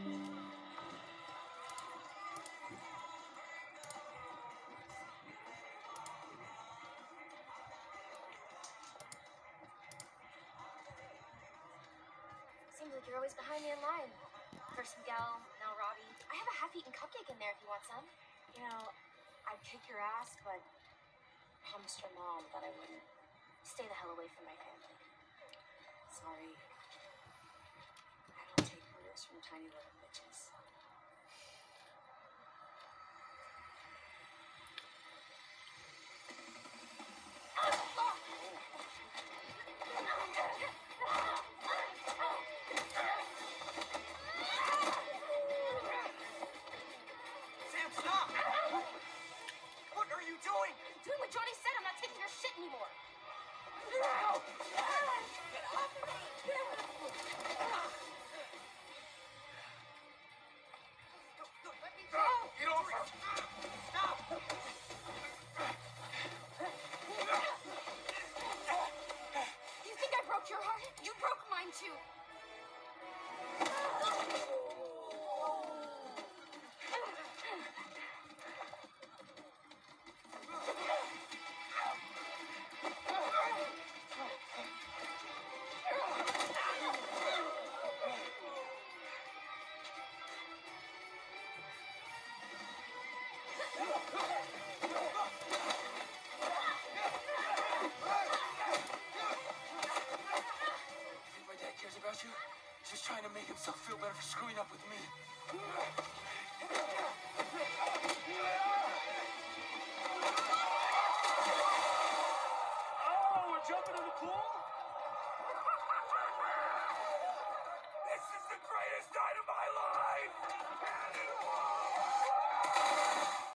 Seems like you're always behind me in line. First Miguel, now Robby. I have a half-eaten cupcake in there if you want some. You know, I'd kick your ass, but I promised your mom that I wouldn't. Stay the hell away from my family. Sorry. I'm not taking your shit anymore. Get over it! Stop! You think I broke your heart? You broke mine too. Just trying to make himself feel better for screwing up with me. Oh, we're jumping in the pool?